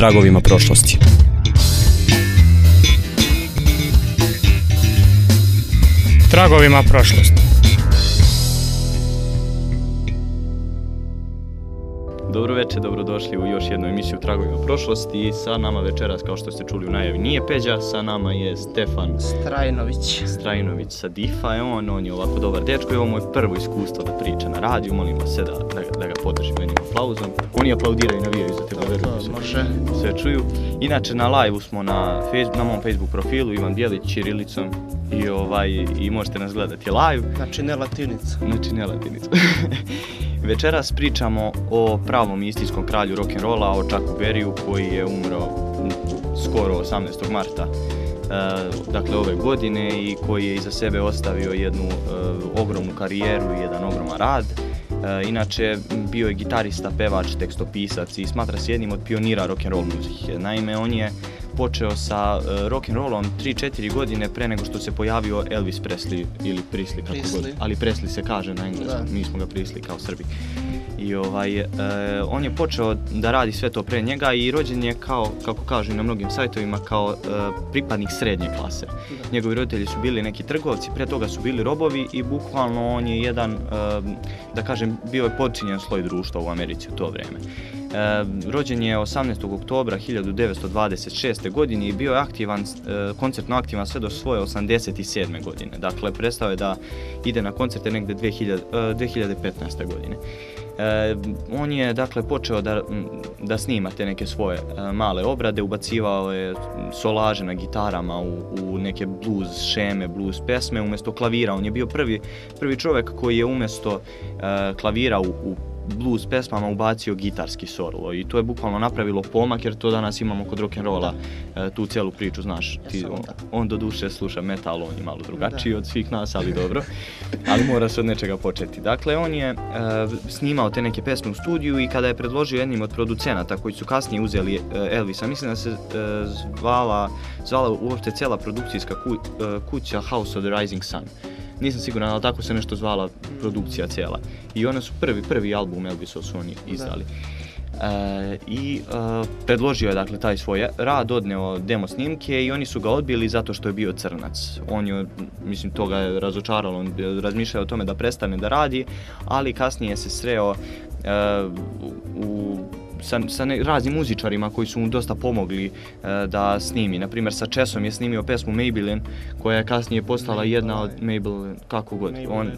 tragovima prošlosti. Tragovima prošlosti. Dobro večer, dobrodošli u još jednu emisiju Tragovima prošlosti. Sa nama večeras, kao što ste čuli u najavi, nije Peđa, sa nama je Stefan Strajnović. Strajnović sa Difa. Je on, on je ovako dobar dečko i ovo mu je prvo iskustvo da priča na radiju. Molim vas se da, da, da ga podržim jednim aplauzom. Oni aplaudiraju i navijaju za tebe. To, to, može. Sve čuju. Inače, na live smo na, Facebook, na mom Facebook profilu, Ivan Bjelić, Čirilicom. I, ovaj, I možete nas gledati live. Znači ne latinica. Znači ne latinica. Večeras pričamo o pravom istinskom kralju rock'n'rolla, o Chucku Berryu koji je umro skoro 18. marta uh, dakle ove godine i koji je iza sebe ostavio jednu e, ogromnu karijeru i jedan ogroman rad. E, inače, bio je gitarista, pevač, tekstopisac i smatra se jednim od pionira rock'n'roll muzike. Naime, on je počeo sa uh, rock'n'rollom 3-4 godine pre nego što se pojavio Elvis Presley ili Presley, kako god. Ali Presley se kaže na engleskom, mi smo ga Presley kao Srbi. I ovaj, uh, on je počeo da radi sve to pre njega i rođen je kao, kako kažu na mnogim sajtovima, kao uh, pripadnik srednje klase. Da. Njegovi roditelji su bili neki trgovci, pre toga su bili robovi i bukvalno on je jedan, um, da kažem, bio je podčinjen sloj društva u Americi u to vreme. E, rođen je 18. oktobra 1926. godine i bio je aktivan, e, koncertno aktivan sve do svoje 87. godine. Dakle, prestao je da ide na koncerte negde 2000, e, 2015. godine. E, on je dakle počeo da, da snima te neke svoje e, male obrade, ubacivao je solaže na gitarama u, u neke blues šeme, blues pesme umjesto klavira. On je bio prvi, prvi čovjek koji je umjesto e, klavira u, u blues pesmama ubacio gitarski solo i to je bukvalno napravilo pomak jer to danas imamo kod rock'n'rolla e, tu cijelu priču, znaš, ti, on, on do duše sluša metal, on je malo drugačiji Da. od svih nas, ali dobro, ali mora se od nečega početi. Dakle, on je e, snimao te neke pesme u studiju i kada je predložio jednim od producenata koji su kasnije uzeli e, Elvisa, mislim da se e, zvala, zvala uopšte cijela produkcijska ku, e, kuća House of the Rising Sun. Nisam siguran, ali tako se nešto zvala produkcija cijela. I one su prvi, prvi album Elvisov su oni izdali. E, I e, predložio je dakle taj svoj rad, odneo demo snimke i oni su ga odbili zato što je bio crnac. On je, mislim, to ga je razočaralo, on je razmišljao o tome da prestane da radi, ali kasnije se sreo e, u sa, sa ne, raznim muzičarima koji su mu dosta pomogli e, da snimi. Na primjer sa Česom je snimio pesmu Maybelline koja je kasnije postala jedna od Maybelline, kako god. On, Maybelline.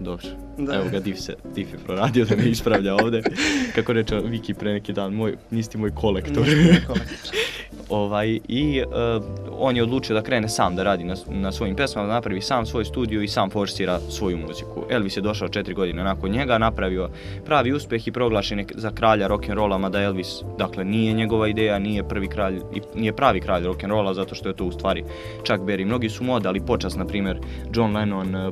dobro. Da. Evo ga, Div se, Div je proradio da me ispravlja ovde. Kako reče Viki pre neki dan, moj, nisi ti moj kolektor. ovaj, I uh, on je odlučio da krene sam da radi na, na svojim pesmama, da napravi sam svoj studio i sam forsira svoju muziku. Elvis je došao četiri godine nakon njega, napravio pravi uspeh i proglašen je za kralja rock'n'rolla, mada Elvis, dakle, nije njegova ideja, nije prvi kralj, i nije pravi kralj rock'n'rolla, zato što je to u stvari Chuck Berry. Mnogi su mu odali počas, na primjer, John Lennon, e,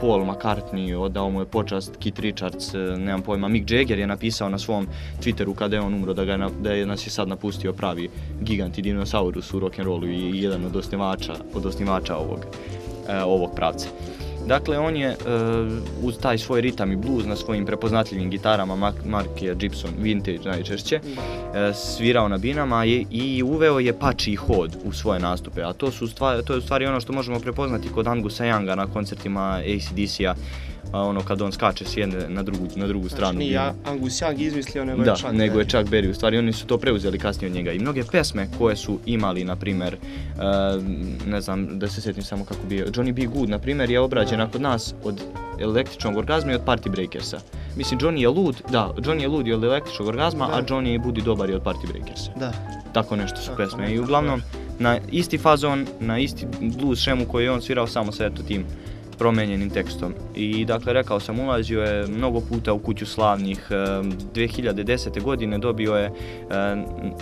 Paul McCartney, odao mu je počast Keith Richards, e, nemam pojma, Mick Jagger je napisao na svom Twitteru kada je on umro da, ga je, da je nas je sad napustio pravi gigant i dinosaurus u rock'n'rollu i jedan od osnivača, od osnivača ovog, uh, ovog pravca. Dakle, on je uh, uz taj svoj ritam i blues na svojim prepoznatljivim gitarama Mac- marke Gibson Vintage najčešće uh, svirao na binama i, i uveo je pačiji hod u svoje nastupe, a to su stvari, to je u stvari ono što možemo prepoznati kod Angusa Younga na koncertima ACDC-a, a ono kad on skače s jedne na drugu, na drugu stranu. Znači nije. Angus Young izmislio, nego Da, je Chuck nego je. Chuck Berry, u stvari oni su to preuzeli kasnije od njega i mnoge pesme koje su imali, na primjer, uh, ne znam, da se sjetim samo kako bio, Johnny B. Good, na primjer, je obrađena kod nas od električnog orgazma i od Party Breakersa. Mislim, Johnny je lud, da, Johnny je lud i od električnog orgazma, Da. a Johnny Budi dobar je od Party Breakersa. Da. Tako nešto su Tako pesme i uglavnom na isti fazon, na isti blues šemu koji je on svirao samo sa eto tim promenjenim tekstom. I dakle, rekao sam, ulazio je mnogo puta u kuću slavnih. e, 2010. godine dobio je e,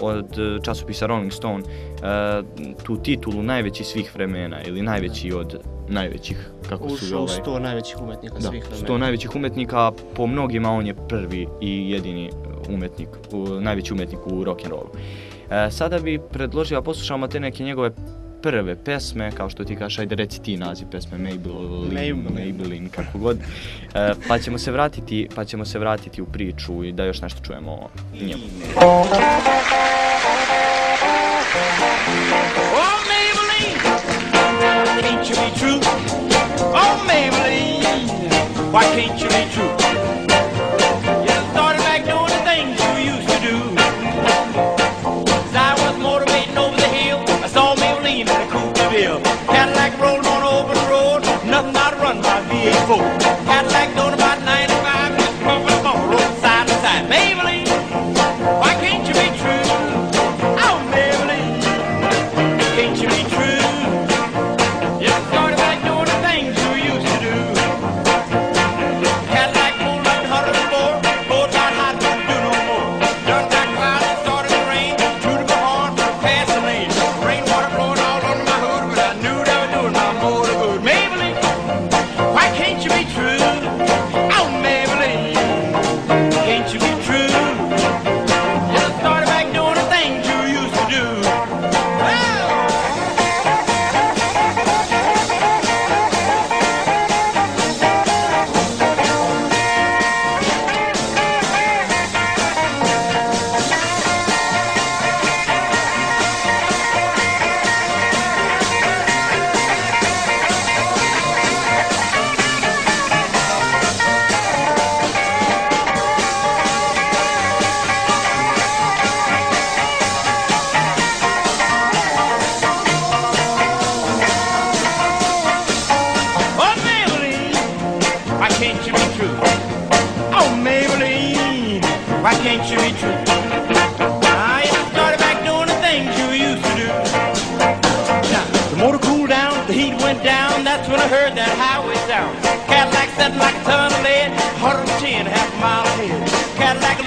od časopisa Rolling Stone e, tu titulu najveći svih vremena ili najveći od najvećih, kako su Ušao u ovaj, sto najvećih umetnika da, svih vremena. 100 najvećih umetnika, po mnogima on je prvi i jedini umetnik, najveći umetnik u rock'n'rollu. E, sada bi predložio da poslušamo te neke njegove prve pesme, kao što ti kažeš, ajde reci ti naziv pesme, Maybelline, Maybelline. Maybelline, kako god. E, pa ćemo se vratiti, pa ćemo se vratiti u priču i da još nešto čujemo o njemu. Oh, Maybelline, can't you be true? Oh, Maybelline, why can't Oh.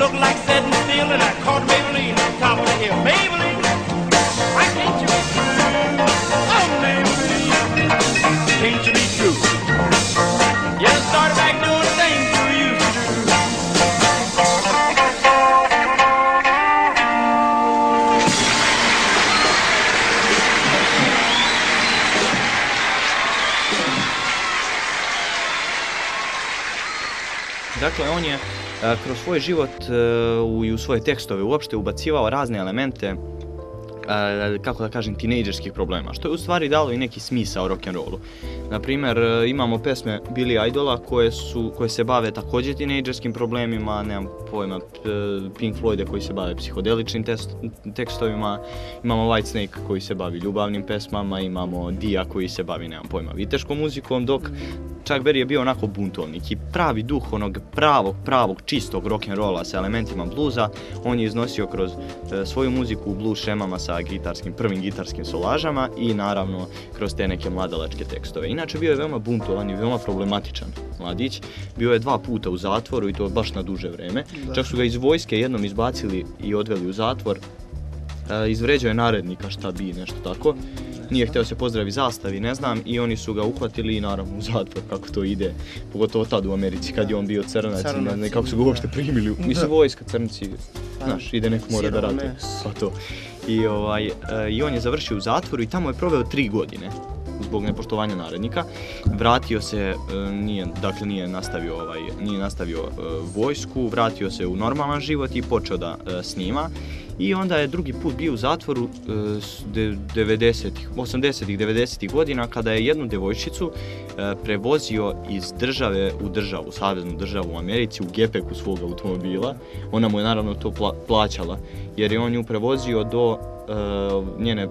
look like kroz svoj život e, u- i u svoje tekstove uopšte ubacivao razne elemente a, kako da kažem, tinejdžerskih problema, što je u stvari dalo i neki smisao rock'n'rollu. Naprimjer, e, imamo pesme Billy Idola koje, su, koje se bave također tinejdžerskim problemima, nemam pojma, Pink Floyde koji se bave psihodeličnim test, tekstovima, imamo Whitesnake koji se bavi ljubavnim pesmama, imamo Dia koji se bavi, nemam pojma, viteškom muzikom, dok Chuck Berry je bio onako buntovnik i pravi duh onog pravog, pravog, čistog rock'n'rolla sa elementima bluza, on je iznosio kroz e, svoju muziku u blues šemama sa gitarskim, prvim gitarskim solažama i naravno kroz te neke mladalačke tekstove. Inače bio je veoma buntovan i veoma problematičan mladić, bio je dva puta u zatvoru i to baš na duže vreme, čak su ga iz vojske jednom izbacili i odveli u zatvor, e, izvređao je narednika šta bi nešto tako, nije htio se pozdravi zastavi, ne znam, i oni su ga uhvatili i naravno u zatvor kako to ide, pogotovo tad u Americi kad je on bio crnac, i ne znam Crnac, kako su ga uopšte primili, mislim Da. vojska crnci, znaš, ide neko mora da meso. pa to. I, ovaj, e, I on je završio u zatvoru i tamo je proveo tri godine zbog nepoštovanja narednika. Vratio se, e, nije, dakle nije nastavio ovaj, nije nastavio e, vojsku, vratio se u normalan život i počeo da snima. I onda je drugi put bio u zatvoru e, de- 90-ih, 80-ih, 90-ih godina kada je jednu devojčicu e, prevozio iz države u državu, saveznu državu u Americi u gepeku svog automobila. Ona mu je naravno to pla- plaćala jer je on nju prevozio do e, njene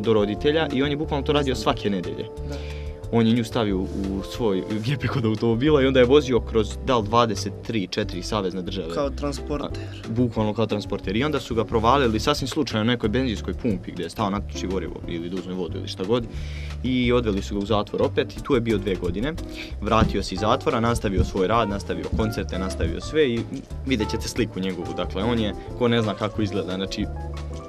do roditelja i on je bukvalno to radio svake nedelje. Da. On je nju stavio u svoj gepek od automobila i onda je vozio kroz dal 23, 4 savezne države Kao transporter. bukvalno kao transporter. I onda su ga provalili sasvim slučajno na nekoj benzinskoj pumpi gdje je stao natoči gorivo ili da uzme vodu ili šta god. I odveli su ga u zatvor opet i tu je bio dve godine. Vratio se iz zatvora, nastavio svoj rad, nastavio koncerte, nastavio sve i vidjet ćete sliku njegovu. Dakle, on je, ko ne zna kako izgleda, znači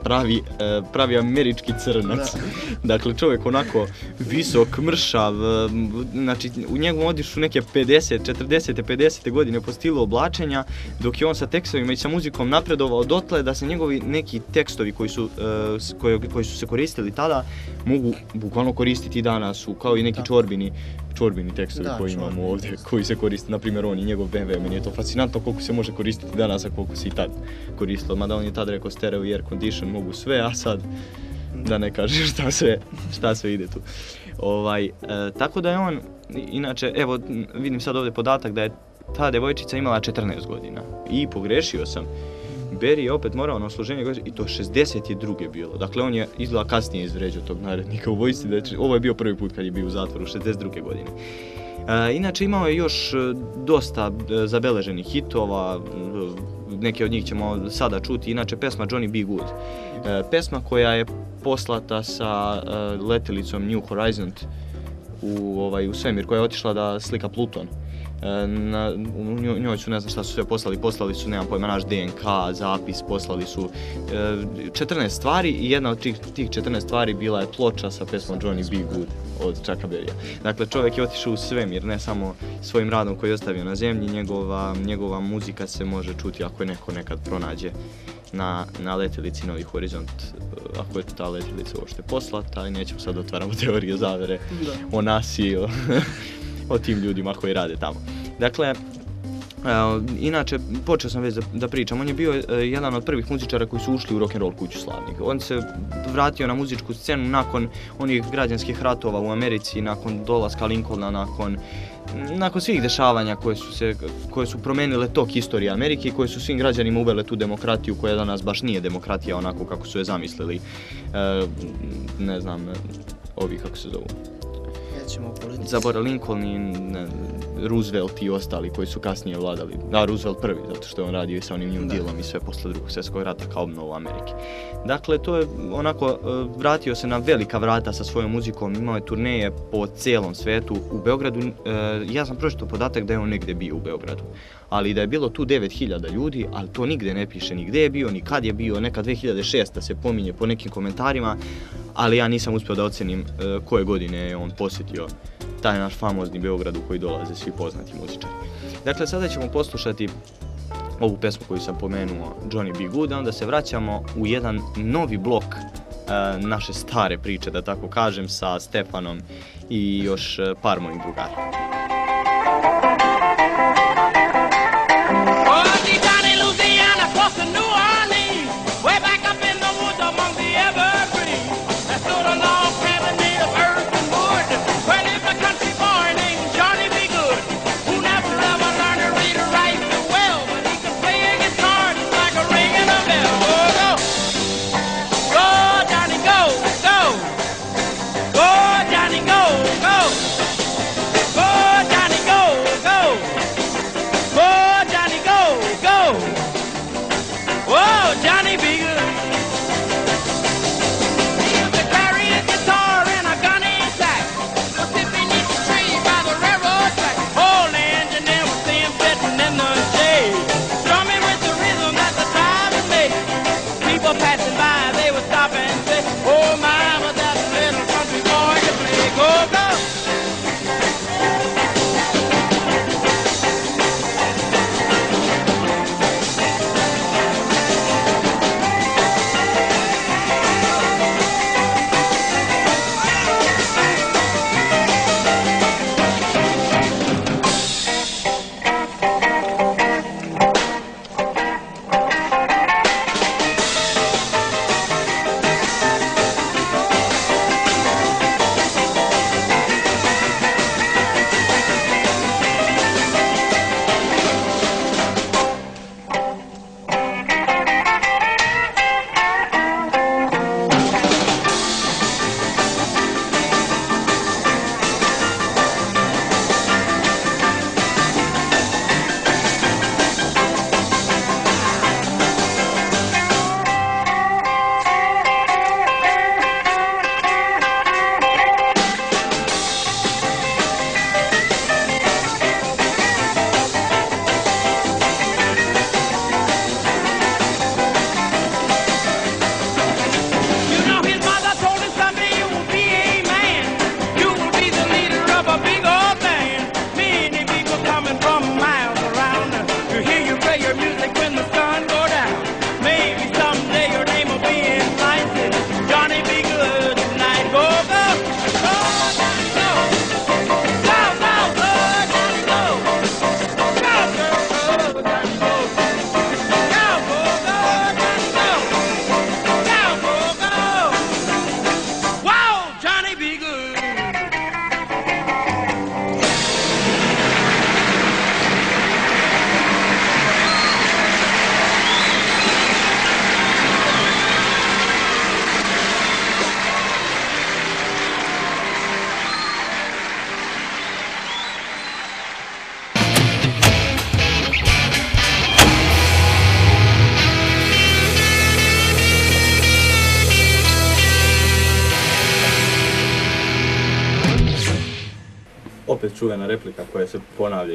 pravi, e, pravi američki crnac. dakle, čovjek onako visok, mršav, e, znači u njegovom odišu neke 50, 40, 50 godine po stilu oblačenja, dok je on sa tekstovima i sa muzikom napredovao dotle da se njegovi neki tekstovi koji su, e, koji, koji su se koristili tada mogu bukvalno koristiti danas su kao i neki Da. čorbini čorbini tekstovi Da, koji imamo ovdje, koji se koriste, na primjer on i njegov BMW, meni je to fascinantno koliko se može koristiti danas, a koliko se i tad koristilo, mada on je tad rekao stereo i air condition mogu sve, a sad da ne kažem šta sve, šta sve ide tu. Ovaj, e, tako da je on, inače, evo vidim sad ovdje podatak da je ta devojčica imala 14 godina i pogrešio sam. Barry je opet morao na osloženje godine i to 62. bilo. Dakle, on je izgleda kasnije izvređao tog narednika u vojsci. Da je, ovo je bio prvi put kad je bio u zatvoru, 62. godine. E, inače imao je još e, dosta e, zabeleženih hitova, e, neke od njih ćemo sada čuti, inače pesma Johnny B. Good. E, pesma koja je poslata sa e, letjelicom New Horizon u, ovaj, u svemir, koja je otišla da slika Pluton. E, na, u njoj- su ne znam šta su sve poslali, poslali su, nemam pojma, naš DNK, zapis, poslali su e, 14 stvari i jedna od tih, tih 14 stvari bila je ploča sa pesmom Johnny B. Good od Chucka Berrya. Dakle, čovjek je otišao u svemir, ne samo svojim radom koji je ostavio na zemlji, njegova, njegova muzika se može čuti ako je neko nekad pronađe na, na letjelici Novi Horizont, e, ako je ta letjelica uopšte poslata i nećemo sad otvaramo teorije zavere o nas o, tim ljudima koji rade tamo. Dakle, Uh, inače, počeo sam već da, da pričam, on je bio uh, jedan od prvih muzičara koji su ušli u rock'n'roll kuću slavnih. On se vratio na muzičku scenu nakon onih građanskih ratova u Americi, nakon dolaska Lincolna, nakon nakon svih dešavanja koje su, se, koje su promenile tok istorije Amerike i koje su svim građanima uvele tu demokratiju koja danas baš nije demokratija onako kako su je zamislili, uh, ne znam, ovi kako se zovu, Nećemo politici. Zabora Lincoln i ne, Roosevelt i ostali koji su kasnije vladali. Da, Roosevelt prvi, zato što je on radio i sa onim New Da. Dealom i sve posle drugog svjetskog rata kao obnovu Amerike. Dakle, to je onako, e, vratio se na velika vrata sa svojom muzikom, imao je turneje po cijelom svetu. U Beogradu, e, ja sam pročitao podatak da je on negdje bio u Beogradu. Ali da je bilo tu 9000 ljudi, ali to nigde ne piše ni gdje je bio, ni kad je bio, neka 2006. se pominje po nekim komentarima, ali ja nisam uspio da ocenim e, koje godine je on posjetio taj naš famozni Beograd u koji dolaze svi poznati muzičari. Dakle, sada ćemo poslušati ovu pesmu koju sam pomenuo, Johnny B. Good, a onda se vraćamo u jedan novi blok e, naše stare priče, da tako kažem, sa Stefanom i još e, par mojih drugara.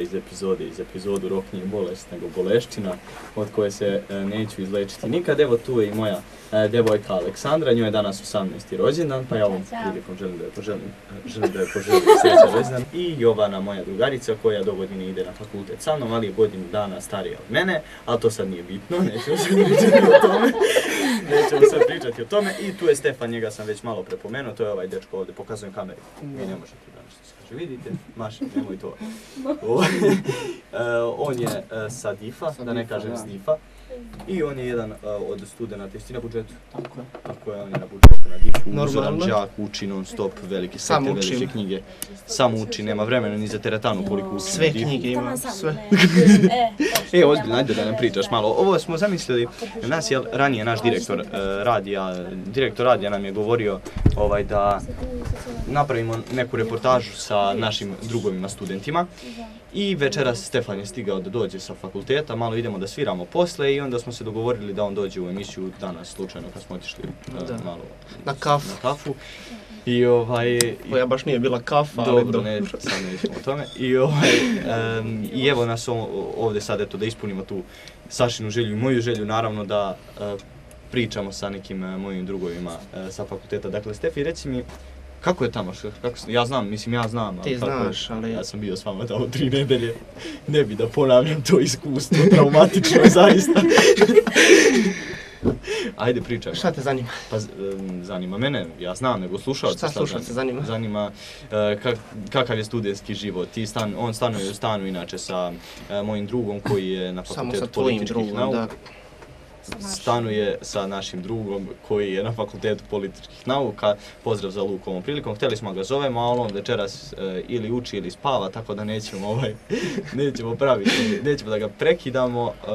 Iz epizode, iz epizodu Rok nije bolest, nego bolešćina, od koje se e, neću izlečiti nikad. Evo tu je i moja e, devojka Aleksandra, njoj je danas 18. rođendan, pa ja ovom prilikom želim da je poželim, želim da je poželim srećan rođendan. I Jovana, moja drugarica, koja do godine ide na fakultet sa mnom, ali je godinu dana starija od mene, ali to sad nije bitno, nećemo se o tome. Nećemo sad pričati o tome. I tu je Stefan, njega sam već malo prepomenuo, to je ovaj dečko ovdje, pokazujem kameri. Vi ne možete da nešto se kaže, vidite, maši, nemoj to. E, on je e, sa DIFA, da ne kažem s DIFA. I on je jedan uh, od studenta, jesi ti na budžetu? Tako je. Tako je, on je na budžetu, na difu, Normalno. uzoran đak, uči non stop, velike Sam sete, učim. velike knjige. Sam uči, nema vremena ni za teretanu koliko uči. Sve knjige imam, sve. E, ozbiljno, ajde da nam pričaš malo. Ovo smo zamislili, nas je ranije naš direktor uh, radija, direktor radija nam je govorio ovaj da napravimo neku reportažu sa našim drugovima studentima. I večeras Stefan je stigao da dođe sa fakulteta, malo idemo da sviramo posle i onda smo se dogovorili da on dođe u emisiju danas slučajno kad smo otišli uh, Da. malo Na kafu. na kafu. I ovaj, Koja baš nije bila kafa, ali dobro, ne, sad nećemo o tome. I, ovaj, em, I evo nas o- ovdje sad eto da ispunimo tu Sašinu želju i moju želju naravno da e, pričamo sa nekim e, mojim drugovima e, sa fakulteta. Dakle, Stefi, reci mi, kako je tamo? Kako, ja znam, mislim ja znam. ali Ti kako znaš, ali- Ja sam bio s vama tamo tri nedelje. Ne bi da ponavljam to iskustvo, traumatično zaista. Ajde, pričaj. Šta te zanima? Pa zanima mene, ja znam, nego slušalce. Šta sad slušalce zanima? Zanima e, kak, kakav je studentski život. Ti stan, on stanuje u stanu inače sa e, mojim drugom koji je na Samo fakultetu sa tvojim političkih drugom, nauka. da. Stanuje sa našim drugom koji je na fakultetu političkih nauka. Pozdrav za Luku ovom prilikom. Htjeli smo ga zovemo, ali on večeras e, ili uči ili spava, tako da nećemo ovaj nećemo praviti, nećemo da ga prekidamo. E,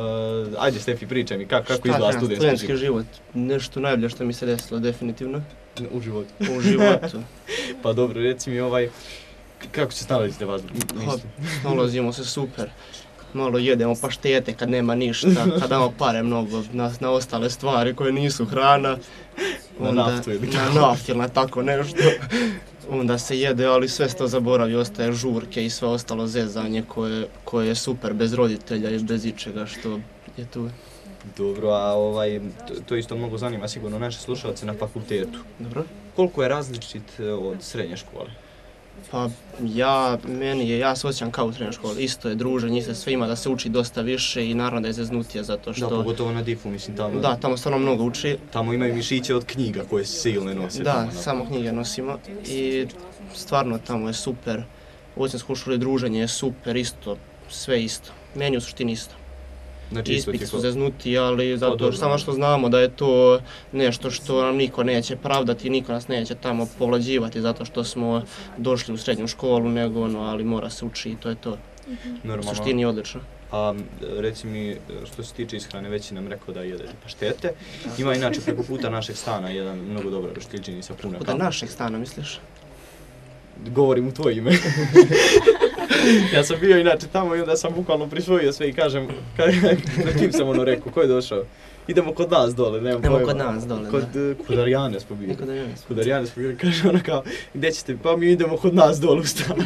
ajde Stefi, pričaj mi kako, kako izgleda studentski studentski život život. Nešto najbolje što mi se desilo, definitivno. u životu. U životu. Pa dobro, reci mi ovaj, kako se snalazite vas? Pa, Mislim. nalazimo se super. Malo jedemo paštete kad nema ništa, kad damo pare mnogo na, na ostale stvari koje nisu hrana. Na naftu ili Na tako. naftu ili na tako nešto. Onda se jede, ali sve se to zaboravi, ostaje žurke i sve ostalo zezanje koje, koje je super bez roditelja i bez ičega što je tu. Dobro, a ovaj, to, to isto mnogo zanima sigurno naše slušalce na fakultetu. Dobro? Koliko je različit e, od srednje škole? Pa ja, meni je, ja se osjećam kao u srednjoj školi, isto je druženje, isto je sve ima da se uči dosta više i naravno da je zeznutije zato što... Da, pogotovo na difu, mislim tamo. Da, tamo stvarno mnogo uči. Tamo imaju mišiće od knjiga koje silne nose. Da, tamo samo knjige nosimo i stvarno tamo je super. U Ocenskoj školi druženje je super, isto, sve isto. Meni u suštini isto. Znači, Ispiti je su zeznuti, ali zato što samo što znamo da je to nešto što nam niko neće pravdati, niko nas neće tamo povlađivati zato što smo došli u srednju školu, nego ono, ali mora se uči i to je to. U Normalno. suštini je odlično. A reci mi, što se tiče ishrane, već si nam rekao da jedete paštete. Ima inače preko puta našeg stana jedan mnogo dobar roštiljđini sa puno Od našeg stana, misliš? govorim u tvoje ime. ja sam bio inače tamo i onda sam bukvalno prisvojio sve i kažem, ka, na kim sam ono rekao, ko je došao? Idemo kod nas dole, nemam Idemo pojma. kod nas dole, Kod, da. eh, kod Arijane smo bili. Kod Arijane smo bili, kaže ona kao, gdje ćete? Pa mi idemo kod nas dole u stan.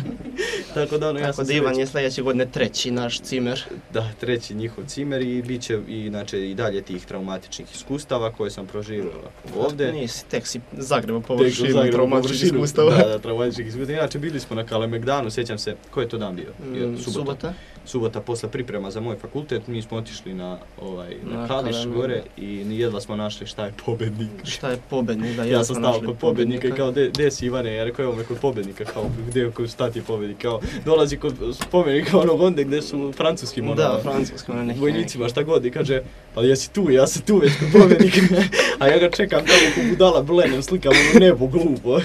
Tako da ono, ja Tako sam da Ivan je sljedeće godine treći naš cimer. Da, treći njihov cimer i bit će i, znači, i dalje tih traumatičnih iskustava koje sam proživio ovdje. Nisi, tek si Zagreba površinu Zagrebu traumatičnih iskustava. Da, da, traumatičnih iskustava. Inače, bili smo na Kalemegdanu, sjećam se, koji je to dan bio? Mm, subota. Subota posle priprema za moj fakultet, mi smo otišli na, ovaj, na, Na Kališ Kaleme. gore i jedva smo našli šta je pobednik. Šta je pobednik? Da, Ja sam stao kod pobednika i kao, de si Ivane, ja rekao, evo me kod pobednika, kao, gdje je, kod šta ti je pobednik, kao, dolazi kod spomenika onog onda gdje su francuskim, ono, Da, francuskom na neki. vojnicima šta god i kaže, pa jesi tu, ja sam tu već kod pobednika, a ja ga čekam tamo ko budala blenem, slikam ono nebo glupo.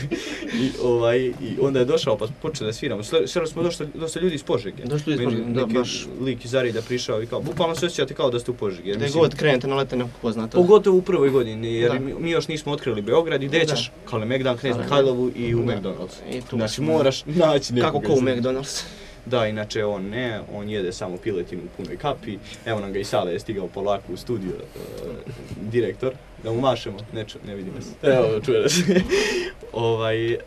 I, ovaj, I onda je došao pa počeli da sviramo. Sve smo došli dosta ljudi iz Požege. Došli iz Požege, da, baš. lik iz Arida prišao i kao, bukvalno se osjećate kao da ste u Požegi. Gde god krenete nalete nekog poznatog. Pogotovo u prvoj godini, jer Da. mi, mi još nismo otkrili Beograd i gdje ćeš Kalemegdan, Knez Da. Mihajlovu i u. McDonald's. Znači moraš naći nekoga. Kako ko u iz- McDonald's. Da, inače on ne, on jede samo piletinu u punoj kapi. Evo nam ga i Sale je stigao polako u studio, uh, direktor. Da mu mašemo, ne, ne vidi nas. Evo, čuje nas. ovaj, e,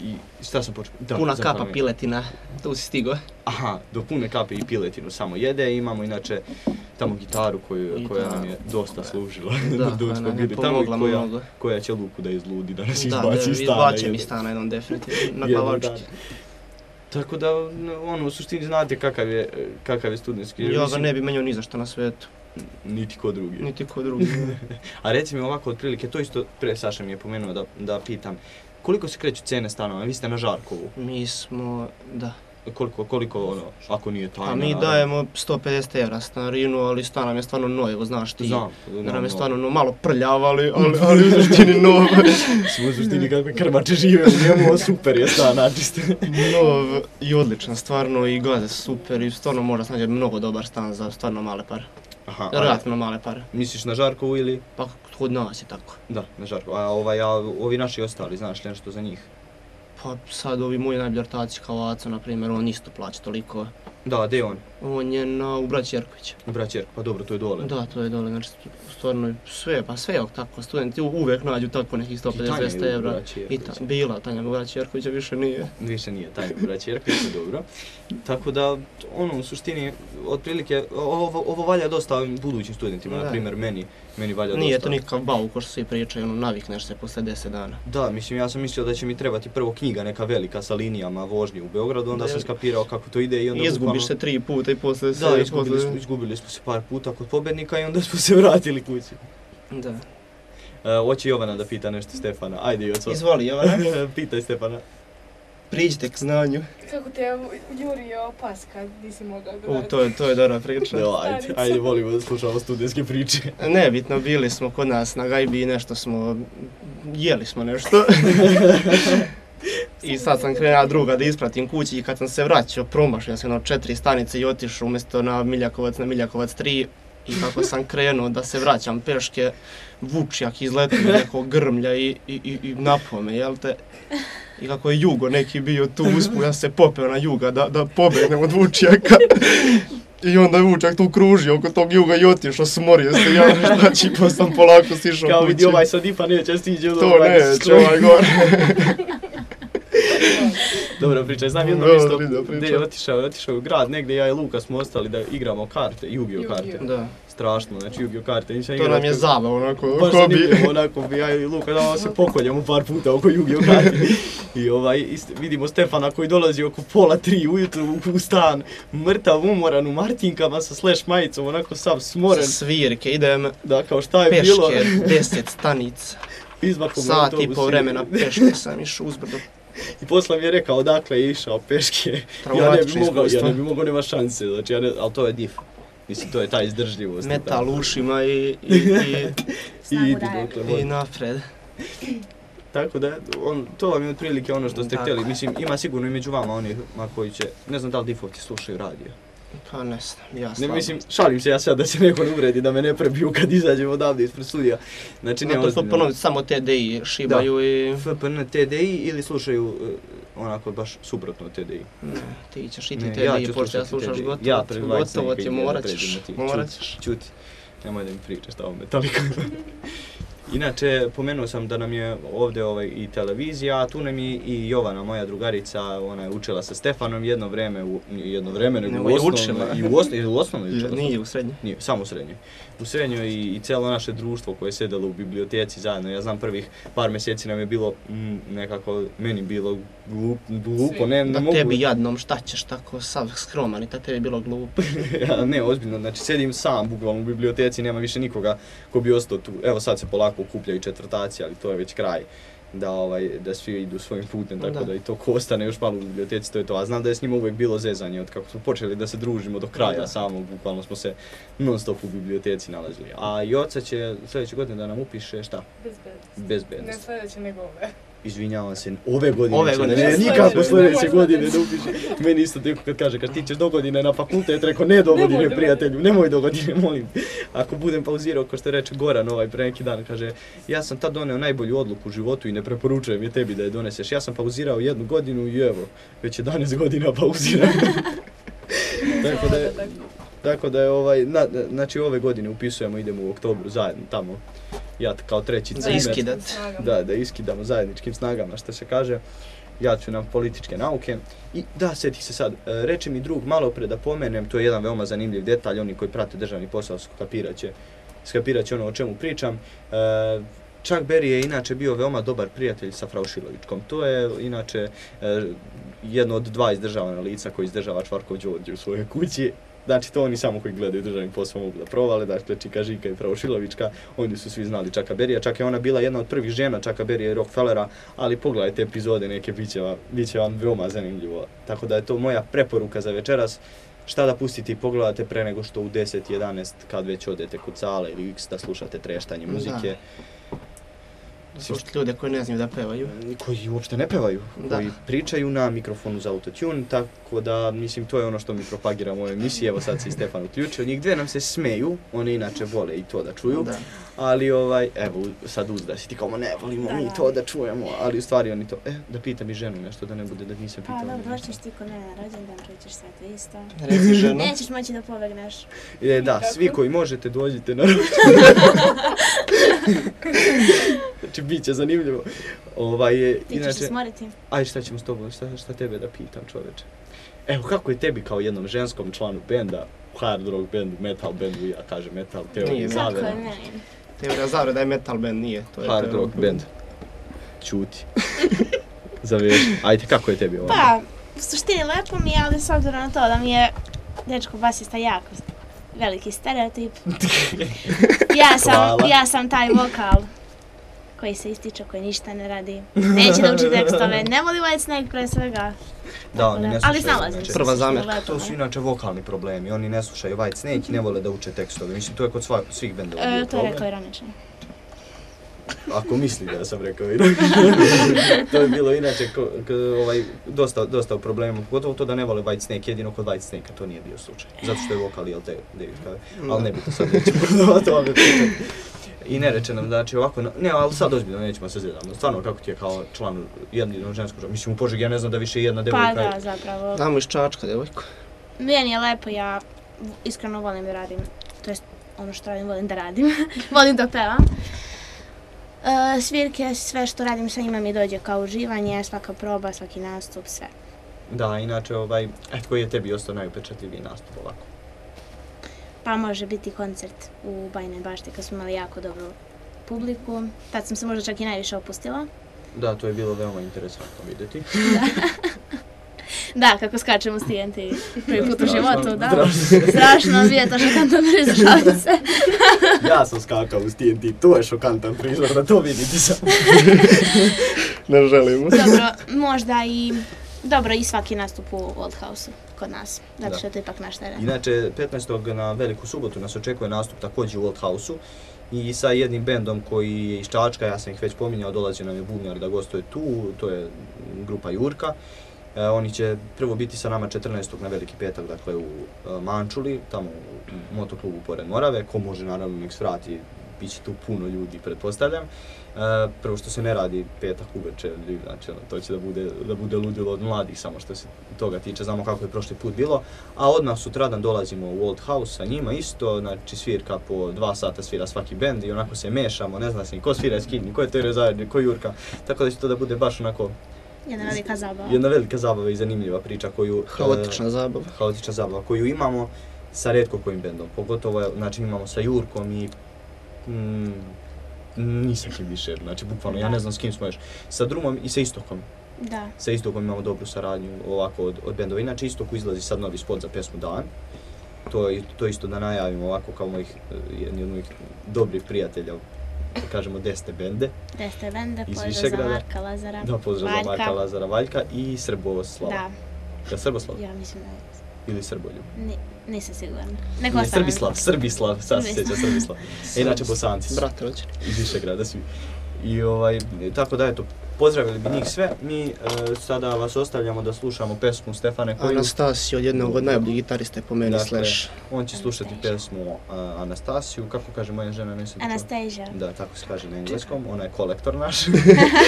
i šta sam počeo? Da, Puna kapa mi- piletina, tu si stigo. Aha, do pune kape i piletinu samo jede, imamo inače tamo gitaru koju, I koja da. nam je dosta služila Da, smo nam je tamo pomogla koja, mnogo. koja će luku da izludi, da nas Da, izbaci da, iz stana. izbače mi jednog- stana jednom definitivno, na dana. Tako da, ono, u suštini znate kakav je, kakav je studentski. Ja ga ne bi menjao ni za što na svetu, Niti ko drugi. niti ko drugi. A reci mi ovako otprilike, to isto pre Saša mi je pomenuo da, da pitam. Koliko se kreću cene stanova? Vi ste na Žarkovu. Mi smo, da. Koliko, koliko ono, ako nije tajna? Pa mi dajemo 150 evra stanarinu, ali stan nam je stvarno nojevo, znaš ti. Znam, Da nam je no. stvarno no, malo prljav, ali, ali, ali u suštini nov. Smo u suštini kakve krmače žive u njemu, ovo super je stan, načiste. nov i odličan, stvarno, i gaze su super i stvarno možda se nađe mnogo dobar stan za stvarno male pare. Aha, a Relativno male pare. misliš na Žarkovu ili? Pa kod nas je tako. Da, na Žarkovu. A, ovaj, a ovi naši ostali, znaš li nešto za njih? Pa sad ovi moji najbolji ortaci kao Aco, na primjer, on isto plaća toliko. Da, gdje je on? On je na, u Braći Jerkovića. U Braćer, pa dobro, to je dole. Da, to je dole, znači stvarno sve, pa sve je tako, studenti u- uvijek nađu tako nekih I Tanja je 150 u evra. Braći I Jerkovića. ta, bila Tanja u Braći Jerkovića, više nije. Više nije taj Braći Jerković, to je dobro. Tako da, ono, u suštini, otprilike, ovo, ovo valja dosta budućim studentima, na primjer, meni, meni valja Nije dosta. to nikakav bau, ko što svi pričaju, ono, navikneš se posle 10 dana. Da, mislim, ja sam mislio da će mi trebati prvo knjiga neka velika sa linijama vožnje u Beogradu, onda sam skapirao kako to ide i onda Izgubiš se bukvalno- tri puta i posle se... Da, izgubili posle- smo, izgubili smo se par puta kod pobednika i onda smo se vratili kući. Da. Uh, hoće Jovana da pita nešto Stefana, ajde Joco. Izvoli, Jovana. Pitaj Stefana. Priđite k znanju. Kako te je jurio pas kad nisi mogao da U, to je, to je dobra priča. Da, ajde, ajde, volimo da slušamo studentske priče. Nebitno, bili smo kod nas na gajbi i nešto smo, jeli smo nešto. I sad sam krenula druga da ispratim kući i kad sam se vraćao, promašio sam ono četiri stanice i otišao umjesto na Miljakovac, na Miljakovac 3. I kako sam krenuo da se vraćam peške, vučjak izletio iz nekog grmlja i, i, i, i napao me, jel te? I kako je jugo neki bio tu uspu, ja se popeo na juga da, da pobegnem od vučjaka. I onda je vučak tu kružio oko tog juga i otišao, smorio se, ja znači pa sam polako sišao Kao kući. vidi ovaj sad ipa neće stići od To ovaj se neće, ovaj gore. Dobra priča, znam jedno Dobra mjesto gdje je otišao, otišao u grad negdje, ja i Luka smo ostali da igramo karte, Yu-Gi-Oh karte. Da, Strašno, znači Yu-Gi-Oh karte. nisam to nam je zabava onako, Baš hobi. zanimljivo, onako bi ja i Luka dao se pokoljamo par puta oko Yu-Gi-Oh karte. I ovaj, ist, vidimo Stefana koji dolazi oko pola tri ujutru u, u stan, mrtav, umoran, u martinkama sa slash majicom, onako sav smoren. Sa svirke, idem Da, kao šta je bilo, peške, 10 stanica, izbakom sat i po vremena peške sam išao uzbrdo. I posle mi je rekao odakle je išao peške. Ja ne bi mogao, ja ne bi mogao, nema šanse, znači ja ne, ali to je dif. Mislim, to je ta izdržljivost. Metal u ušima i, i, i, I i vodi. napred. Tako da, on, to vam je otprilike ono što ste Tako. htjeli. Mislim, ima sigurno i među vama onih koji će, ne znam da li difovci slušaju radio. Pa ne znam, ja Ne, slabo. mislim, šalim se ja sad da se neko ne uvredi, da me ne prebiju kad izađem odavde ispred studija. Znači, ne ozbiljno. ponoviti, samo TDI šibaju i... FPN TDI ili slušaju uh, onako baš suprotno TDI. Ne, ti ćeš i ti Ne, TDI, ja pošto ja slušaš TDI. gotovo, Ja pred 20 gotovo ti da morat ćeš, morat ćeš. Čuti, nemoj da mi pričaš tamo Metallica. Inače, pomenuo sam da nam je ovdje ovaj, i televizija, a tu nam je i Jovana, moja drugarica, ona je učila sa Stefanom jedno vreme, u, jedno vreme, nego Nego u je osnovnoj, i u osnovnoj, u osnovnoj je učila. Nije u srednje. Nije, samo u srednjoj. U srednjoj i, i cijelo naše društvo koje je sedelo u biblioteci zajedno. Ja znam prvih par mjeseci nam je bilo mm, nekako, meni bilo glup, glupo, ne, ne Da mogu. tebi jadnom, šta ćeš tako sav skroman i da tebi bilo glupo. ja, ne, ozbiljno, znači sedim sam bukvalno u biblioteci, nema više nikoga ko bi ostao tu. Evo sad se polako okupljaju četvrtaci, ali to je već kraj da ovaj da svi idu svojim putem, tako da, Da. i to ko ostane još malo u biblioteci, to je to. A znam da je s njima uvijek bilo zezanje od kako smo počeli da se družimo do kraja Da. samog, bukvalno smo se non stop u biblioteci nalazili. A Joca će sljedeće godine da nam upiše šta? Bezbednost. Ne Bezbednost. sljedeće nego ove. Izvinjavam se, ove godine Ove godine. ne, Ne, nikako sljedeće, sljedeće nemoj godine da upiše. Meni isto tako kad kaže, kad ti ćeš do godine na fakultet, rekao ne do Nemoj godine do prijatelju, nemoj do godine, molim. Ako budem pauzirao, ko što reče Goran ovaj pre neki dan, kaže, ja sam tad doneo najbolju odluku u životu i ne preporučujem je tebi da je doneseš. Ja sam pauzirao jednu godinu i evo, već 11 godina pauziram. tako da je, Tako. tako da je ovaj, na, znači ove godine upisujemo, idemo u oktobru zajedno tamo ja kao treći Da cimer. iskidat. Da, da iskidamo zajedničkim snagama, što se kaže. Ja ću nam političke nauke. I da, sjeti se sad, e, reče mi drug malo pre da pomenem, to je jedan veoma zanimljiv detalj, oni koji prate državni posao skapirat će, skapirat će ono o čemu pričam. E, Chuck Berry je inače bio veoma dobar prijatelj sa Frau Šilovičkom. To je inače e, jedno od dva izdržavana lica koji izdržava Čvarkov Đorđe u svojoj kući. Znači to oni samo koji gledaju državni posao mogu da provale, dakle znači, Čika Žika i Frau Šilovička, oni su svi znali Čaka Berija, čak je ona bila jedna od prvih žena Čaka Berija i Rockefellera, ali pogledajte epizode neke, bit će vam, bit će vam veoma zanimljivo. Tako da je to moja preporuka za večeras, šta da pustite i pogledate pre nego što u 10-11 kad već odete kod sale ili x da slušate treštanje Da. Slušati ljude koji ne znaju da pevaju. koji uopšte ne pevaju, Da. koji pričaju na mikrofonu za autotune, tako da, mislim, to je ono što mi propagira moje emisije, evo sad se i Stefan uključio, njih dve nam se smeju, oni inače vole i to da čuju, Da. Ali ovaj, evo, sad uzda si ti kao, "Ma ne volimo Da, mi da. to da čujemo, ali u stvari oni to, e, da pitam i ženu nešto, da ne bude da nisam Pa pitao. dobro, ni doći nešto. ćeš ti kod mene na rođendan, čućeš sve to isto. Reci ženo. Nećeš moći da pobegneš. E, da, Nikako. svi koji možete dođite na Znači, bit će zanimljivo. Ovaj, je, Ti ćeš se smoriti. Aj, šta ćemo s tobom, šta, šta tebe da pitam čoveče? Evo, kako je tebi kao jednom ženskom članu benda, hard rock bendu, metal bendu, ja kažem metal, teorije Nije. Kako zavere, je meni? Teorija zavre da je metal band, nije. To je hard to je- rock bend. Ćuti. Zaveži. Ajde, kako je tebi ovo? Pa, u suštini lepo mi je, ali s obzirom na to da mi je dečko basista jako veliki stereotip. ja, sam, Hvala. ja sam taj vokal koji se ističe, koji ništa ne radi. Neće da uči tekstove, ne voli White Snake pre svega. Da, oni ne ali slušaju, snalazim znači, se. Prva zamjerka. To su inače vokalni problemi, oni ne slušaju White Snake i ne vole da uče tekstove. Mislim, to je kod sva, svih bendova E, to je rekao ironično. Ako misli da sam rekao i To je bilo inače ko, ko, ovaj, dosta, dosta u problemu. Pogotovo to da ne vole White Snake, jedino kod White Snake-a to nije bio slučaj. Zato što je vokal jel te, David Covey. Ali ne bi to sad nećemo o tome pričati. I ne reče nam, znači ovako, ne, ali sad ozbiljno nećemo se zjedamo. Stvarno, kako ti je kao član jednog ženskog žena? Mislim, u Požegi ja ne znam da više jedna Pa devojka... da, zapravo. Damo iz Čačka, devojko. Meni je lepo, ja iskreno volim da radim, to jest ono što radim volim da radim, volim da pevam. E, svirke, sve što radim sa njima mi dođe kao uživanje, svaka proba, svaki nastup, sve. Da, inače, ovaj, eto, koji je tebi ostao najupečatljiviji nastup ovako? Pa može biti koncert u Bajnoj bašti kad smo imali jako dobru publiku. Tad sam se možda čak i najviše opustila. Da, to je bilo veoma interesantno vidjeti. Da, kako skačemo s TNT prvi put u životu, da. strašno. Strašno, bio je to šokantan prizor, šalim se. ja sam skakao uz TNT, to je šokantan prizor, da to vidite sam. Ne želimo. Dobro, možda i... Dobro, i svaki nastup u Old House-u kod nas, zato što je to ipak naš teren. Inače, 15. na veliku subotu nas očekuje nastup također u Old House-u i sa jednim bendom koji je iz Čačka, ja sam ih već pominjao, dolazi nam je bubnjar da gostuje tu, to je grupa Jurka. E, oni će prvo biti sa nama 14. na veliki petak, dakle u e, Mančuli, tamo u motoklubu pored Morave, ko može naravno nek svrati, bit će tu puno ljudi, pretpostavljam. E, prvo što se ne radi petak uveče, znači ono, to će da bude, da bude ludilo od mladih samo što se toga tiče, znamo kako je prošli put bilo. A odmah sutradan dolazimo u Old House sa njima isto, znači svirka po dva sata svira svaki bend i onako se mešamo, ne zna se ni ko svira s kim, ni ko je teorija zajedno, ko Jurka, tako da će to da bude baš onako Jedna velika zabava. jedna velika zabava i zanimljiva priča koju... Haotična e, zabava. haotična zabava koju imamo sa redko kojim bendom, pogotovo znači imamo sa Jurkom i mm, ni sa kim više, znači bukvalno ja ne znam s kim smo još, sa Drumom i sa Istokom, Da. sa Istokom imamo dobru saradnju ovako od, od bendova, inače Istoku izlazi sad novi spot za pesmu Dan, to, je- to isto da najavimo ovako kao mojih, eh, jedni od mojih dobrih prijatelja, da kažemo Deste bende, Deste Bende, pozdrav za. Marka Lazara. da pozdrav za. Marka Lazara Valjka i Srboslava. Da, Ja Srboslav ja mislim da je. Ili Srboljub? Ni, nisam sigurna. Neko Ne, ostane. Srbislav, Srbislav, sad se Srbislav. sjeća Srbislav. E, inače bosanci su Brate, rođeni. iz Višegrada svi. I ovaj, tako da eto, pozdravili bi njih sve. Mi e, sada vas ostavljamo da slušamo pesmu Stefane koju... Anastasio, od jednog od najboljih gitariste po meni, Dakle, slash. on će slušati pesmu uh, Anastasiju, kako kaže moja žena, čuo. Anastasia. Da, tako se kaže na engleskom, ona je kolektor naš.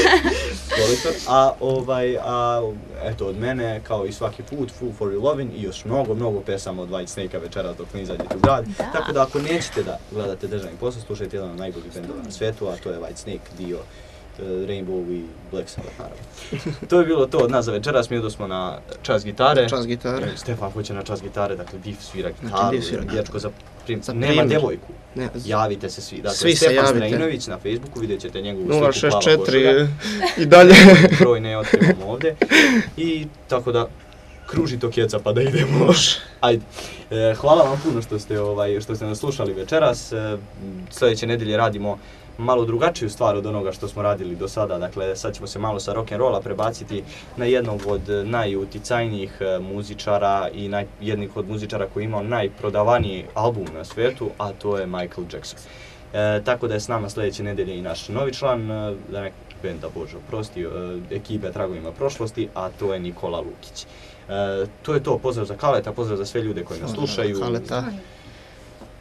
kolektor. A ovaj, a eto od mene, kao i svaki put, Fool for your loving i još mnogo, mnogo pesama od White Snake-a večeras dok ne izađete u grad. Da. Tako da ako nećete da gledate državni posao, slušajte jedan od najboljih bendova na svetu, a to je White Snake, dio Rainbow i Black Sabbath naravno. to je bilo to od nas za večeras, mi smo na čas gitare. Čas gitare. E, Stefan hoće na čas gitare, dakle div svira Znači, gitaru, div svira dječko za prim... Za Nema primjer. djevojku. Ne, Javite se svi. Dakle, Svi se Stefan javite. Strajinović na Facebooku, vidjet ćete njegovu sliku Pava 064 Božoga. i dalje. Broj ne otkrivamo ovdje. I tako da kruži to kjeca pa da idemo. Ajde. E, hvala vam puno što ste ovaj što ste nas slušali večeras. E, sljedeće nedelje radimo malo drugačiju stvar od onoga što smo radili do sada. Dakle, sad ćemo se malo sa rock and rolla prebaciti na jednog od najuticajnijih e, muzičara i naj, jednih od muzičara koji je imao najprodavaniji album na svijetu, a to je Michael Jackson. E, tako da je s nama sljedeće nedelje i naš novi član, e, da ne benda Bože oprosti, e, ekipe Tragovima prošlosti, a to je Nikola Lukić. E, to je to, pozdrav za Kaleta, pozdrav za sve ljude koji nas slušaju. Kaleta.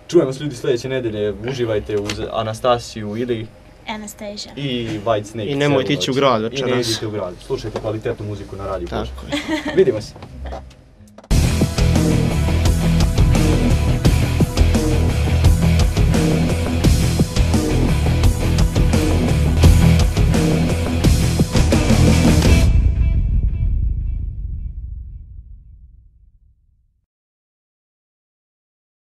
Čujemo se ljudi sljedeće nedelje, uživajte uz Anastasiju ili Anastasia. i White Snake. I nemojte ići u grad I ne večeras. idite u grad, slušajte kvalitetnu muziku na radiju. Tako je. Vidimo se.